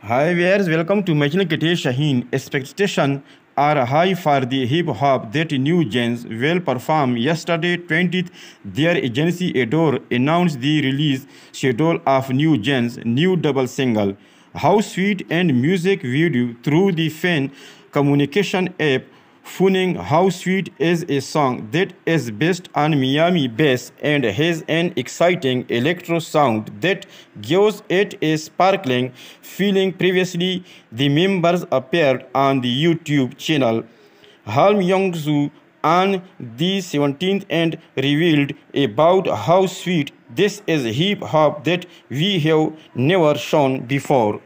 Hi viewers, welcome to Machine Kate Shaheen. Expectations are high for the hip hop that NewJeans will perform. Yesterday, 20th, their agency ADOR announced the release schedule of NewJeans' new double single, How Sweet and music video through the fan communication app Phoning How Sweet is a song that is based on Miami bass and has an exciting electro sound that gives it a sparkling feeling. Previously, the members appeared on the YouTube channel Halm Youngsu on the 17th and revealed about how sweet this is hip hop that we have never shown before.